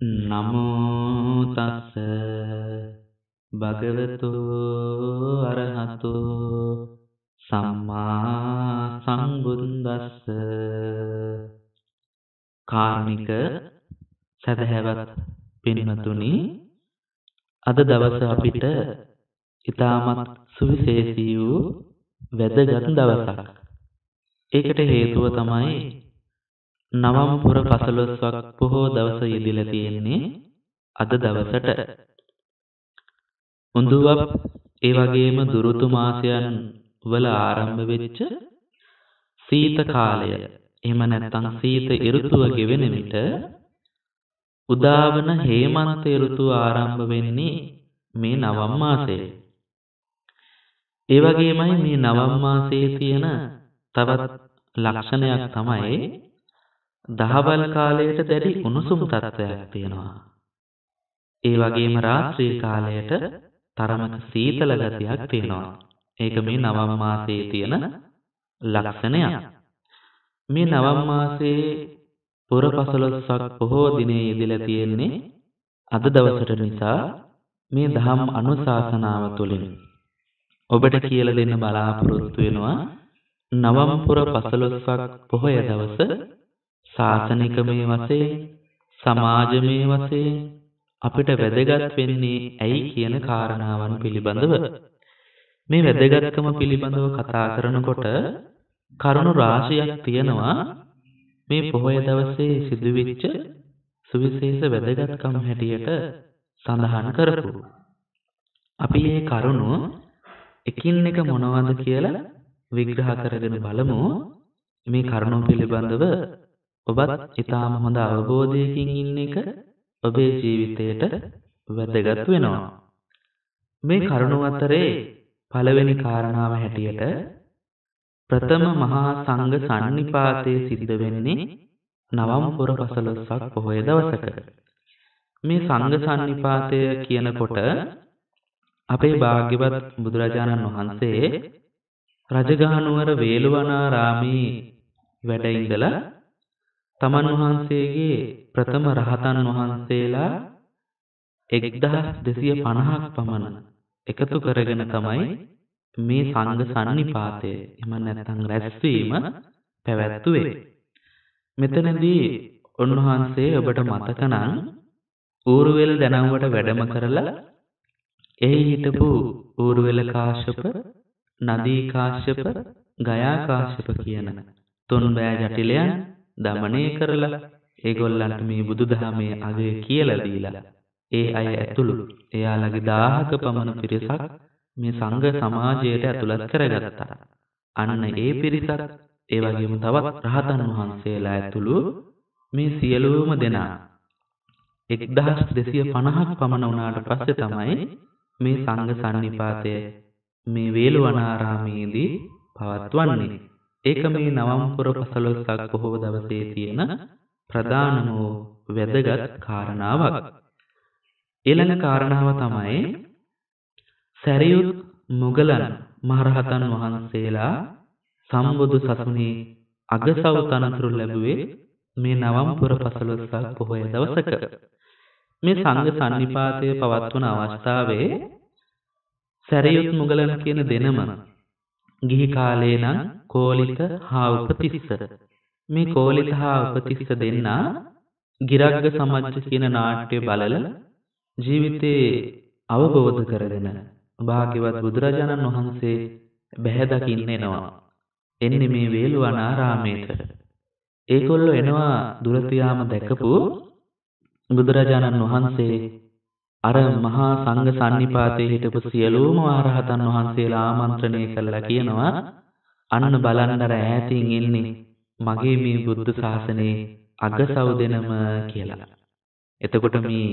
නමෝ තස්ස. භගවතු අරහතෝ. සම්මා සම්බුද්දස්ස. කාර්මික සදහැවත් පින්වතුනි අද දවස අපිට ඊටමත් සුවිශේෂී වූ වැදගත් දවසක්. ඒකට හේතුව තමයි නවම් පුර පසළොස්වක් පොහෝ දවස යෙදිලා තියෙන්නේ අද දවසට. උඳුවප් ඒ වගේම දුරුතු මාසයන් වල ආරම්භ වෙච්ච සීත කාලය එහෙම නැත්නම් සීත ඍතුව ගෙවෙන විට උදාවන හේමන්ත ඍතුව ආරම්භ වෙන්නේ මේ නවම් මාසයේ. ඒ වගේමයි මේ නවම් මාසයේ තියෙන තවත් ලක්ෂණයක් තමයි දහවල් කාලයට දැඩි උණුසුම් තත්ත්වයක් තියෙනවා. ඒ වගේම රාත්‍රී කාලයට තරමක සීතල ගතියක් තියෙනවා. ඒක මේ නවම් මාසයේ තියෙන ලක්ෂණයක්. මේ නවම් මාසයේ පුර පසළොස්වක් පොහෝ දිනේ යෙදලා තියෙන්නේ අද දවසට නිසා මේ දහම් අනුශාසනාව තුළින් ඔබට කියලා දෙන්න බලාපොරොත්තු වෙනවා නවම් පුර පසළොස්වක් පොහොය දවස ශාසනිකමය වශයෙන් සමාජමය වශයෙන් අපිට වැදගත් වෙන්නේ ඇයි කියන කාරණාවන් පිළිබඳව මේ වැදගත්කම පිළිබඳව කතා කරනකොට කරුණු රාශියක් තියෙනවා මේ පොහොය දවසේ සිදුවෙච්ච සුවිශේෂ වැදගත්කම් හැටියට සඳහන් කරපු. අපි මේ කරුණු එකින් එක මොනවද කියලා විග්‍රහ කරගෙන බලමු. මේ කරුණු පිළිබඳව ඔබත් ඊටාම හොඳ අවබෝධයකින් ඉන්න එක ඔබේ ජීවිතයට වැදගත් වෙනවා. මේ කරුණු අතරේ පළවෙනි කාරණාව හැටියට ප්‍රථම මහා සංඝ සන්නිපාතයේ සිද්ධ වෙන්නේ නවම් පුර පසළොස්වක් පොහොය දවසක. මේ සංඝ සන්නිපාතය කියනකොට අපේ භාග්‍යවත් බුදුරජාණන් වහන්සේ රජගහනුවර වේළුවනාරාමේ වැඩ ඉඳලා තමන් වහන්සේගේ ප්‍රථම රහතන් වහන්සේලා 1250ක් පමණ එකතු කරගෙන තමයි මේ සංඝ සන්නිපාතය එහෙම නැත්නම් රැස්වීම පැවැත්වුවේ. මෙතනදී උන්වහන්සේ ඔබට මතක නම් ඌරුවෙල් දැනුවට වැඩම කරලා එහි හිටපු ඌරුවෙල කාශ්‍යප, නදී කාශ්‍යප, ගයා කාශ්‍යප කියන තුන් බෑ ජටිලයන් දමනය කරලා ඒගොල්ලන්ට මේ බුදුදහමේ අගය කියලා දීලා ඒ අය ඇතුළු එයාලගේ 1000ක පමණ පිරිසක් මේ සංඝ සමාජයට ඇතුළත් කරගත්තා. අන්න ඒ පිරිසත් ඒ වගේම තවත් රහතන් වහන්සේලා ඇතුළු මේ සියලුම දෙනා 1250ක් පමණ වුණාට පස්සේ තමයි මේ සංඝ සන්නිපාතය මේ වේළුවනාරාමේදී පවත්වන්නේ. ඒක මේ නවම්පුර පසළොස්වක බොහෝ දවසේ තියෙන ප්‍රධානම වූ වැදගත් කාරණාවක්. ඊළඟ කාරණාව තමයි සැරියුත් මුගලන් මහරහතන් වහන්සේලා සම්බුදු සසුනේ අගසව් තනතුරු ලැබුවේ මේ නවම්පුර පසළොස්වක පොහොය දවසක. මේ සංඝ සන්නිපාතය පවත්වන අවස්ථාවේ සැරියුත් මුගලන් කියන දෙනම ගිහි කාලේ නම් කෝලිත හා උපතිස්ස මේ කෝලිත හා උපතිස්ස දෙන්නා ගිරග්ග සමජ්ජ කියන නාට්‍ය බලලා ජීවිතේ අවබෝධ කරගෙන භාග්‍යවත් බුදුරජාණන් වහන්සේ බැහැ දකින්න එනවා. එන්නේ මේ වේළුවනාරාමයට. ඒගොල්ලෝ එනවා දුරතියාම දැකපු බුදුරජාණන් වහන්සේ අර මහා සංඝ සන්නිපාතයේ හිටපු සියලුම ආරහතන් වහන්සේලා ආමන්ත්‍රණය කළා කියනවා අන්න බලන්න ඈතින් ඉන්නේ මගේ මේ බුද්ධ ශාසනයේ අගසව් දෙනම කියලා. එතකොට මේ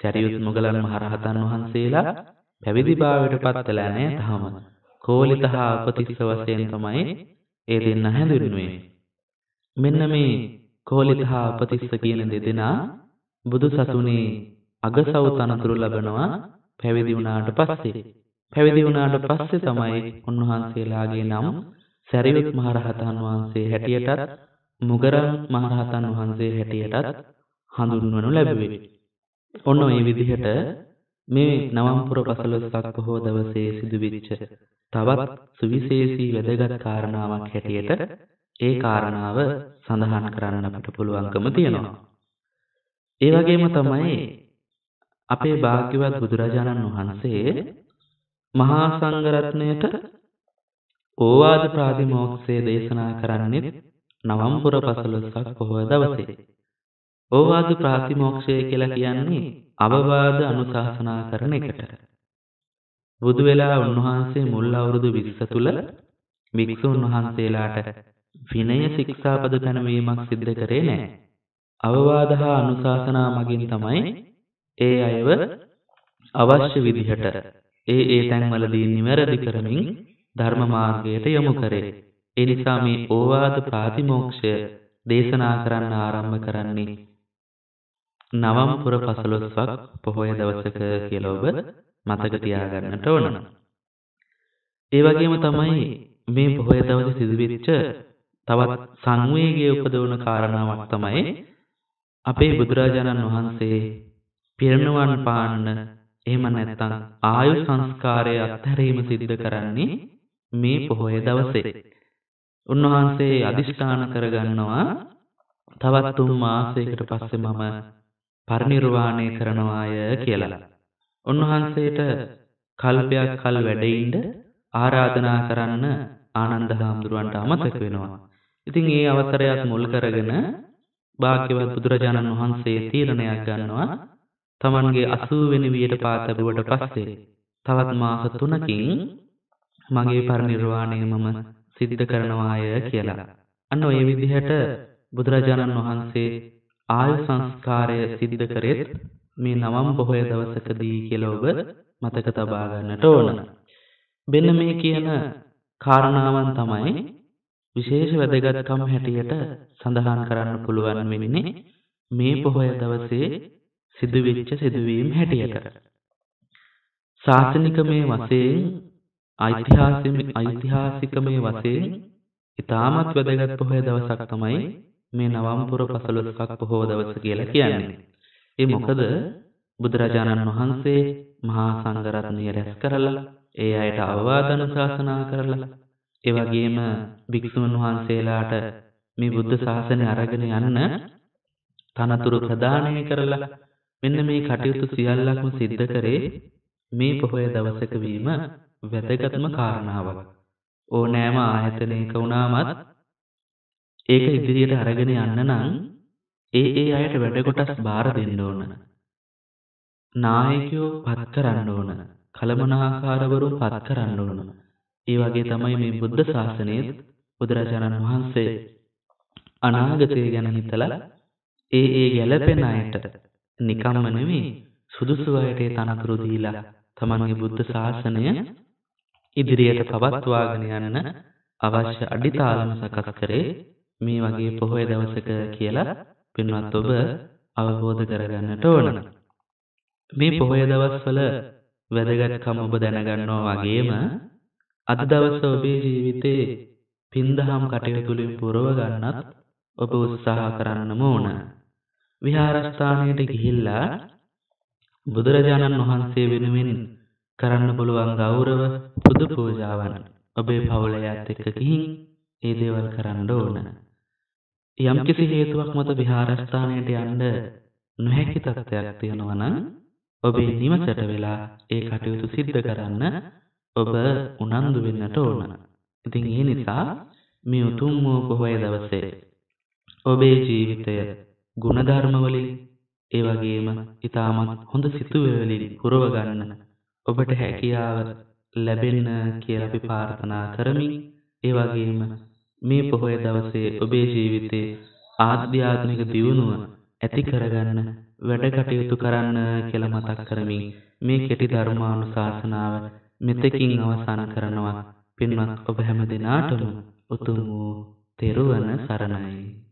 සරියුත් මුගලන් මහරහතන් වහන්සේලා පැවිදි භාවයට පත් වෙලා නැහැ තාම. කෝලිත හා උපතිස්ස වශයෙන් තමයි ඒ දෙන්න හැඳින්වුවේ. මෙන්න මේ කෝලිත හා උපතිස්ස කියන දෙදෙනා බුදු සසුනේ අගසව් තනතුරු ලබනවා පැවිදි වුණාට පස්සේ. පැවිදි වුණාට පස්සේ තමයි උන්වහන්සේලාගේ නම් සැරියුත් මහරහතන් වහන්සේ හැටියටත් මුගරන් මහරහතන් වහන්සේ හැටියටත් හඳුන්වනු ලැබුවේ. ඔන්න ඔය විදිහට මේ නවම්පුර පසළොස්වක පොහොව දවසේ සිදුවෙච්ච තවත් සුවිශේෂී වැදගත් කාරණාවක් හැටියට ඒ කාරණාව සඳහන් කරන්න අපිට පුළුවන්කම තියෙනවා. ඒ වගේම තමයි අපේ භාග්‍යවත් බුදුරජාණන් වහන්සේ මහා සංඝරත්නයට ඕවාද ප්‍රාතිමෝක්ෂය දේශනා කරන්නෙත් නවම්පුර පසළොස්වක පොහොව දවසේ. ඕවාද ප්‍රාතිමෝක්ෂය කියලා කියන්නේ අවවාද අනුශාසනා කරන එකට. බුදු වෙලා උන්වහන්සේ මුල් අවුරුදු 20 තුල වික්ෂුන් වහන්සේලාට විනය ශික්ෂාපද පැනවීමක් සිද්ධ කරේ නැහැ. අවවාද හා අනුශාසනා මගින් තමයි ඒ අයව අවශ්‍ය විදිහට ඒ ඒ තැන්වලදී නිවැරදි කරමින් ධර්ම මාර්ගයට යොමු කරේ. ඒ නිසා මේ ඕවාද ප්‍රාතිමෝක්ෂය දේශනා කරන්න ආරම්භ කරන්නේ නවම් පුර පසළොස්වක් පොහොය දවසක කියලා ඔබ මතක තියාගන්නට ඕන. ඒ වගේම තමයි මේ පොහොය දවසේ සිදුවෙච්ච තවත් සංවේගය උපදවන කාරණාවක් තමයි අපේ බුදුරජාණන් වහන්සේ පිරිනුවන් පාන්න එහෙම නැත්නම් ආයු සංස්කාරය අත්හැරීම සිද්ධ කරන්නේ මේ පොහොය දවසේ. උන්වහන්සේ අදිෂ්ඨාන කරගන්නවා තවත් තුන් මාසයකට පස්සේ මම පරිනිර්වාණය කරනවාය කියලා. උන්වහන්සේට කල්පයක් කල් වැඩඉන්න ආරාධනා කරන්න ආනන්ද හාමුදුරුවන්ට අමතක වෙනවා. ඉතින් ඒ අවසරයත් මුල් කරගෙන භාග්‍යවත් බුදුරජාණන් වහන්සේ තීරණයක් ගන්නවා තමන්ගේ 80 වෙනි වියට පාතබුවට පස්සේ තවත් මාස 3කින් මගේ පරිනිර්වාණය මම සිද්ධ කරනවාය කියලා. අන්න ඔය විදිහට බුදුරජාණන් වහන්සේ ආයු සංස්කාරය සිද්ධ කරෙත් මේ නවම් පොහොය දවසකදී කියලා ඔබ මතක තබා ගන්නට ඕන. මෙන්න මේ කියන කාරණාවන් තමයි විශේෂ වැදගත්කම් හැටියට සඳහන් කරන්න පුළුවන් වෙන්නේ මේ පොහොය දවසේ සිදුවෙච්ච සිදුවීම් හැටියට. ශාසනිකමේ වශයෙන් ඓතිහාසිකමේ වශයෙන් ඉතාමත් වැදගත් පොහොය දවසක් තමයි මේ නවම්පුර පසළොස්වක පොහොව දවස කියලා කියන්නේ. ඒ මොකද බුදුරජාණන් වහන්සේ මහා සංඝරත්නය රැස් කරලා ඒ අයට අවවාද අනුශාසනා කරලා ඒ වගේම භික්ෂුන් වහන්සේලාට මේ බුද්ධ ශාසනය අරගෙන යන්න තනතුරු ප්‍රදානය කරලා මෙන්න මේ කටයුතු සියල්ලක්ම සිද්ධ කරේ මේ පොහොය දවසක වීම වැදගත්ම කාරණාවක්. ඕනෑම ආයතනයක වුණාමත් ඒක ඉදිරියට අරගෙන යන්න නම් ඒ ඒ අයට වැඩ කොටස් බාර දෙන්න ඕන. නායකයෝ පත් කරන්න ඕන. කලමනාකාරවරුන් පත් කරන්න ඕන. ඒ වගේ තමයි මේ බුද්ධ ශාසනයේත් බුදුරජාණන් වහන්සේ අනාගතය ගැන හිතලා ඒ ඒ ගැළපෙන අයට නිකම්ම නෙමෙයි සුදුසු අයට තනතුරු දීලා තමන්ගේ බුද්ධ ශාසනය ඉදිරියට පවත්වාගෙන යන්න අවශ්‍ය අඩිතාලම සකස් කරේ මේ වගේ පොහොය දවසක කියලා පින්වත් ඔබ අවබෝධ කරගන්නට ඕන. මේ පොහොය දවස්වල වැදගත්කම ඔබ දැනගන්නවා වගේම අද දවස ඔබේ ජීවිතේ පින්දහම් කටයුතු වලින් පුරව ගන්නත් ඔබ උත්සාහ කරන්නම ඕන. විහාරස්ථානයට ගිහිල්ලා බුදුරජාණන් වහන්සේ වෙනුවෙන් කරන්න පුළුවන් ගෞරව පුදු පූජාවන් ඔබේ පවුලයත් එක්ක ගිහින් ඒ දේවල් කරන්න ඕන. යම්කිසි හේතුවක් මත විහාරස්ථානයට යන්න නොහැකි තත්ත්වයක් තියෙනවා නම් ඔබේ නිවසට වෙලා ඒ කටයුතු සිද්ධ කරන්න ඔබ උනන්දු වෙන්නට ඕන. ඉතින් ඒ නිසා මේ උතුම් වූ පොහොය දවසේ ඔබේ ජීවිතය ගුණධර්ම වලින් ඒ වගේම ඊටමත් හොඳ සිතුවිලි වලින් පුරව ගන්න ඔබට හැකියාව ලැබෙන්න කියලා අපි ප්‍රාර්ථනා කරමින් ඒ වගේම මේ පොහොය දවසේ ඔබේ ජීවිතේ ආධ්‍යාත්මික දියුණුව ඇති කරගන්න වැඩ කටයුතු කරන්න කියලා මතක් කරමින් මේ කෙටි ධර්මානුශාසනාව මෙතකින් අවසන් කරනවා. පින්වත් ඔබ හැම දිනාටම උතුම් වූ තෙරුවන් සරණයි.